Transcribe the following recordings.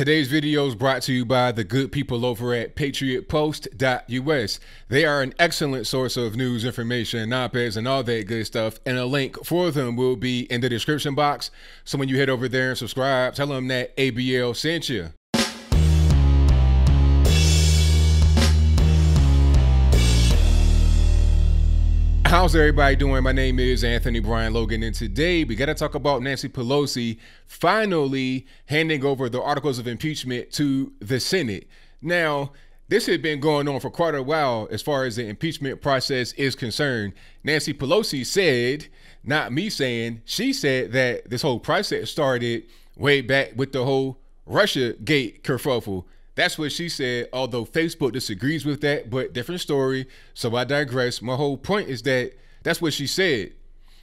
Today's video is brought to you by the good people over at patriotpost.us. They are an excellent source of news, information, op-eds, and all that good stuff. And a link for them will be in the description box. So when you head over there and subscribe, tell them that ABL sent you. How's everybody doing? My name is Anthony Brian Logan, and today we got to talk about Nancy Pelosi finally handing over the articles of impeachment to the Senate. Now, this had been going on for quite a while as far as the impeachment process is concerned. Nancy Pelosi said, not me saying, she said that this whole process started way back with the whole Russia gate kerfuffle. That's what she said, although Facebook disagrees with that, but different story. So I digress. My whole point is that that's what she said.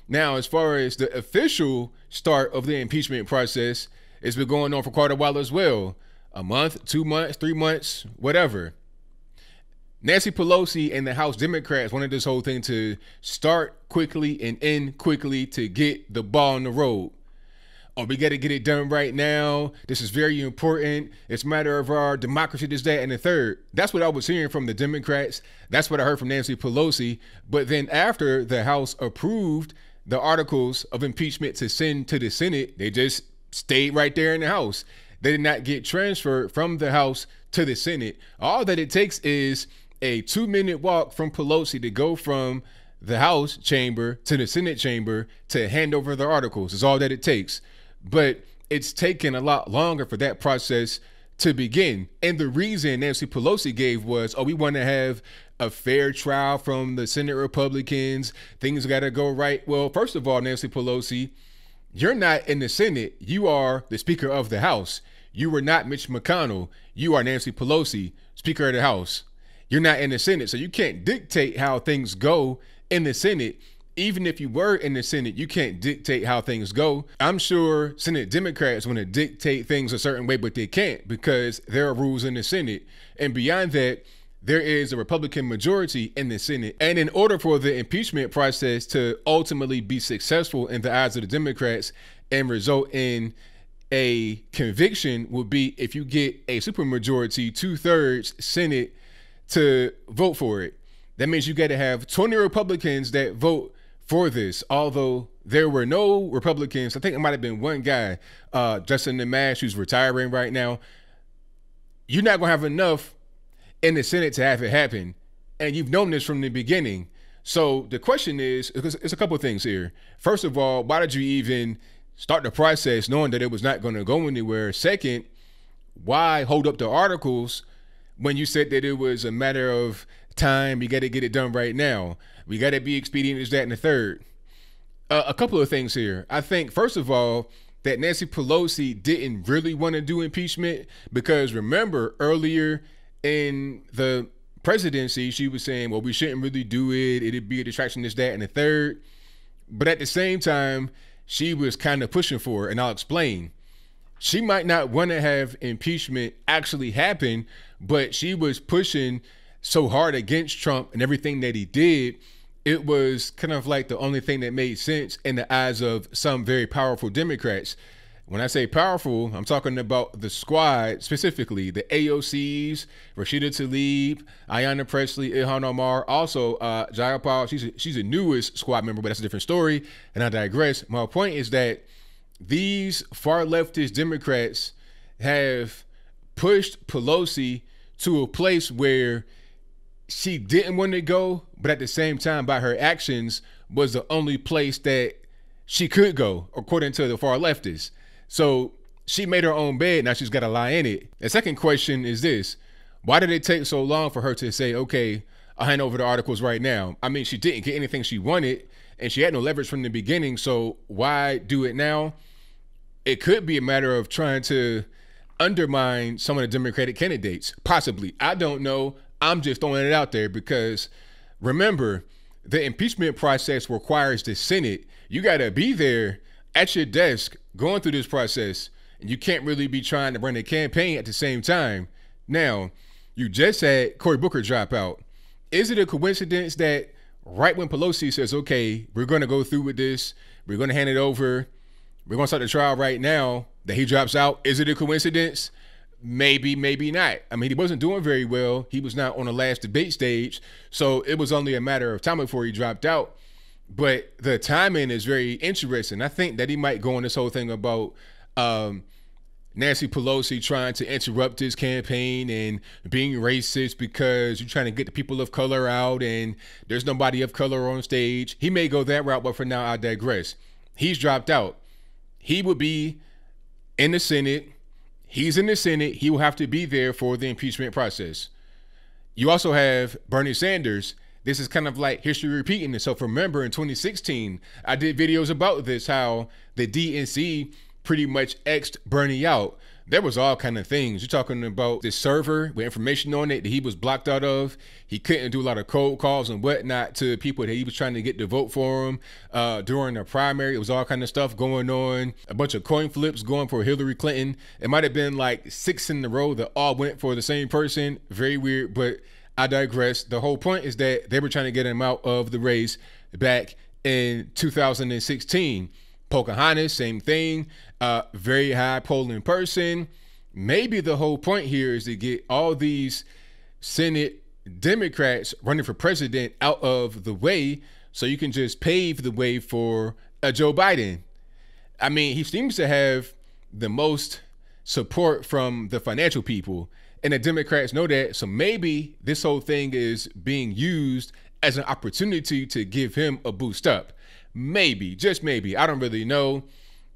Now, as far as the official start of the impeachment process, it's been going on for quite a while as well. A month, two months, three months, whatever. Nancy Pelosi and the House Democrats wanted this whole thing to start quickly and end quickly to get the ball on the road oh, we got to get it done right now. This is very important. It's a matter of our democracy, this, that, and the third. That's what I was hearing from the Democrats. That's what I heard from Nancy Pelosi. But then after the House approved the articles of impeachment to send to the Senate, they just stayed right there in the House. They did not get transferred from the House to the Senate. All that it takes is a two minute walk from Pelosi to go from the House chamber to the Senate chamber to hand over the articles. Is all that it takes but it's taken a lot longer for that process to begin. And the reason Nancy Pelosi gave was, oh, we want to have a fair trial from the Senate Republicans. Things got to go right. Well, first of all, Nancy Pelosi, you're not in the Senate. You are the Speaker of the House. You were not Mitch McConnell. You are Nancy Pelosi, Speaker of the House. You're not in the Senate, so you can't dictate how things go in the Senate even if you were in the Senate, you can't dictate how things go. I'm sure Senate Democrats want to dictate things a certain way, but they can't because there are rules in the Senate. And beyond that, there is a Republican majority in the Senate. And in order for the impeachment process to ultimately be successful in the eyes of the Democrats and result in a conviction would be if you get a supermajority, two thirds Senate to vote for it. That means you got to have 20 Republicans that vote for this, although there were no Republicans. I think it might have been one guy, uh, Justin Amash, who's retiring right now. You're not going to have enough in the Senate to have it happen. And you've known this from the beginning. So the question is, it's a couple of things here. First of all, why did you even start the process knowing that it was not going to go anywhere? Second, why hold up the articles when you said that it was a matter of time. You got to get it done right now. We got to be expedient as that and the third. Uh, a couple of things here. I think, first of all, that Nancy Pelosi didn't really want to do impeachment because remember earlier in the presidency, she was saying, well, we shouldn't really do it. It'd be a distraction, this, that, and the third. But at the same time, she was kind of pushing for it. And I'll explain. She might not want to have impeachment actually happen, but she was pushing so hard against Trump and everything that he did, it was kind of like the only thing that made sense in the eyes of some very powerful Democrats. When I say powerful, I'm talking about the squad specifically, the AOCs, Rashida Tlaib, Ayanna Presley, Ilhan Omar, also uh, Jayapal. She's a, she's a newest squad member, but that's a different story. And I digress. My point is that these far leftist Democrats have pushed Pelosi to a place where she didn't want to go, but at the same time, by her actions, was the only place that she could go, according to the far leftists. So she made her own bed. Now she's got to lie in it. The second question is this Why did it take so long for her to say, okay, I'll hand over the articles right now? I mean, she didn't get anything she wanted, and she had no leverage from the beginning. So why do it now? It could be a matter of trying to undermine some of the Democratic candidates, possibly. I don't know. I'm just throwing it out there because remember, the impeachment process requires the Senate. You got to be there at your desk going through this process, and you can't really be trying to run a campaign at the same time. Now, you just had Cory Booker drop out. Is it a coincidence that right when Pelosi says, okay, we're going to go through with this, we're going to hand it over, we're going to start the trial right now, that he drops out? Is it a coincidence? Maybe, maybe not. I mean, he wasn't doing very well. He was not on the last debate stage. So it was only a matter of time before he dropped out. But the timing is very interesting. I think that he might go on this whole thing about um, Nancy Pelosi trying to interrupt his campaign and being racist because you're trying to get the people of color out and there's nobody of color on stage. He may go that route, but for now, I digress. He's dropped out. He would be in the Senate. He's in the Senate. He will have to be there for the impeachment process. You also have Bernie Sanders. This is kind of like history repeating itself. Remember in 2016, I did videos about this, how the DNC pretty much xed Bernie out. There was all kind of things. You're talking about this server with information on it that he was blocked out of. He couldn't do a lot of cold calls and whatnot to people that he was trying to get to vote for him uh, during the primary. It was all kind of stuff going on. A bunch of coin flips going for Hillary Clinton. It might have been like six in a row that all went for the same person. Very weird, but I digress. The whole point is that they were trying to get him out of the race back in 2016. Pocahontas, same thing. Uh, very high polling person. Maybe the whole point here is to get all these Senate Democrats running for president out of the way so you can just pave the way for a Joe Biden. I mean, he seems to have the most support from the financial people, and the Democrats know that. So maybe this whole thing is being used as an opportunity to give him a boost up. Maybe, just maybe. I don't really know.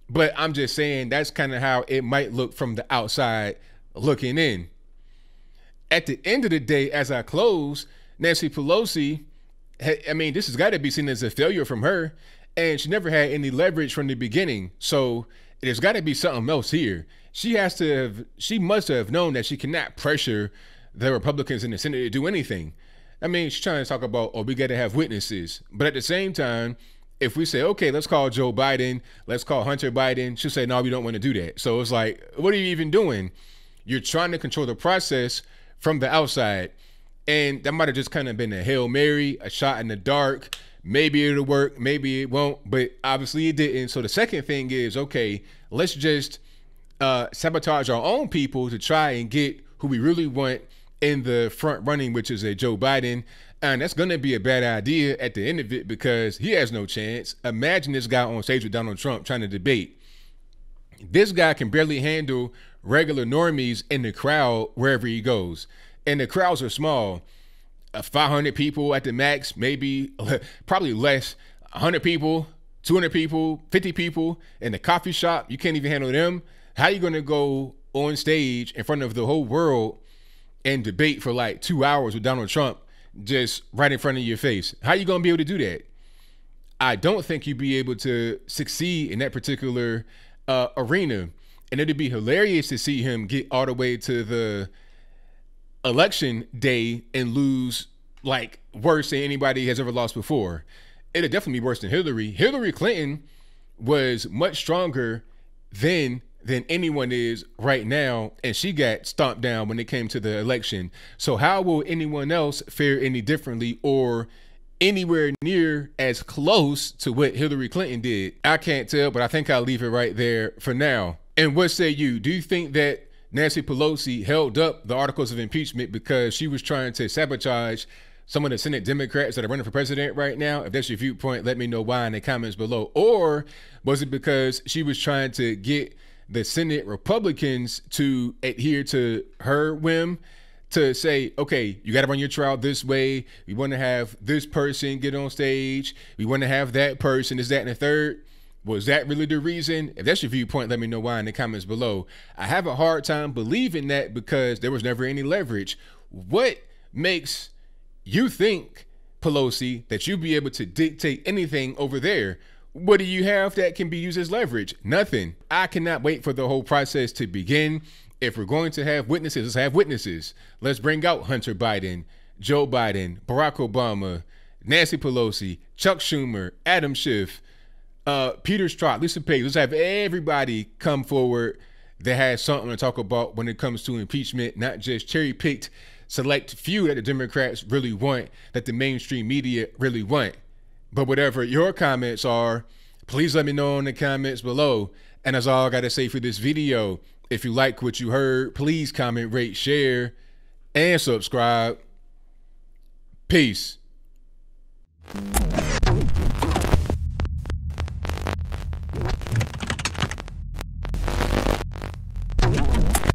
But I'm just saying that's kind of how it might look from the outside looking in. At the end of the day, as I close, Nancy Pelosi, I mean, this has got to be seen as a failure from her. And she never had any leverage from the beginning. So there's got to be something else here. She has to have, she must have known that she cannot pressure the Republicans in the Senate to do anything. I mean, she's trying to talk about, oh, we got to have witnesses. But at the same time, if we say, okay, let's call Joe Biden, let's call Hunter Biden, she'll say, no, we don't want to do that. So it's like, what are you even doing? You're trying to control the process from the outside. And that might have just kind of been a Hail Mary, a shot in the dark. Maybe it'll work, maybe it won't, but obviously it didn't. So the second thing is, okay, let's just uh, sabotage our own people to try and get who we really want in the front running, which is a Joe Biden. And that's going to be a bad idea at the end of it because he has no chance. Imagine this guy on stage with Donald Trump trying to debate. This guy can barely handle regular normies in the crowd wherever he goes. And the crowds are small. Uh, 500 people at the max, maybe probably less. 100 people, 200 people, 50 people in the coffee shop. You can't even handle them. How are you going to go on stage in front of the whole world and debate for like two hours with Donald Trump just right in front of your face. How you gonna be able to do that? I don't think you'd be able to succeed in that particular uh, arena. And it'd be hilarious to see him get all the way to the election day and lose like worse than anybody has ever lost before. It'd definitely be worse than Hillary. Hillary Clinton was much stronger than than anyone is right now, and she got stomped down when it came to the election. So how will anyone else fare any differently or anywhere near as close to what Hillary Clinton did? I can't tell, but I think I'll leave it right there for now. And what say you? Do you think that Nancy Pelosi held up the articles of impeachment because she was trying to sabotage some of the Senate Democrats that are running for president right now? If that's your viewpoint, let me know why in the comments below. Or was it because she was trying to get the Senate Republicans to adhere to her whim to say, okay, you got to run your trial this way. We want to have this person get on stage. We want to have that person. Is that and the third? Was that really the reason? If that's your viewpoint, let me know why in the comments below. I have a hard time believing that because there was never any leverage. What makes you think, Pelosi, that you'd be able to dictate anything over there? What do you have that can be used as leverage? Nothing. I cannot wait for the whole process to begin. If we're going to have witnesses, let's have witnesses. Let's bring out Hunter Biden, Joe Biden, Barack Obama, Nancy Pelosi, Chuck Schumer, Adam Schiff, uh, Peter Strzok, Lisa Page. Let's have everybody come forward that has something to talk about when it comes to impeachment, not just cherry picked select few that the Democrats really want, that the mainstream media really want. But whatever your comments are, please let me know in the comments below. And that's all I got to say for this video. If you like what you heard, please comment, rate, share, and subscribe. Peace.